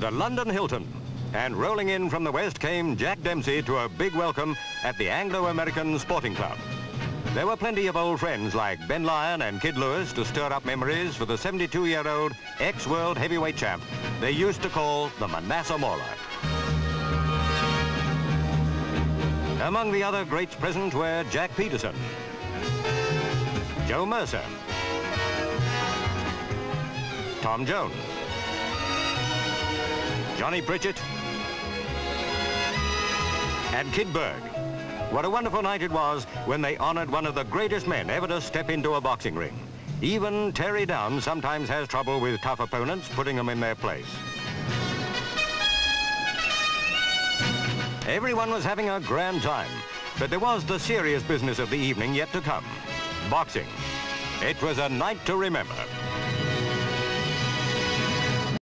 the London Hilton. And rolling in from the west came Jack Dempsey to a big welcome at the Anglo-American Sporting Club. There were plenty of old friends like Ben Lyon and Kid Lewis to stir up memories for the 72-year-old ex-world heavyweight champ they used to call the Manassa Mauler. Among the other greats present were Jack Petersen, Joe Mercer, Tom Jones, Johnny Pritchett, and Kid Berg. What a wonderful night it was when they honored one of the greatest men ever to step into a boxing ring. Even Terry Downes sometimes has trouble with tough opponents putting them in their place. Everyone was having a grand time, but there was the serious business of the evening yet to come, boxing. It was a night to remember.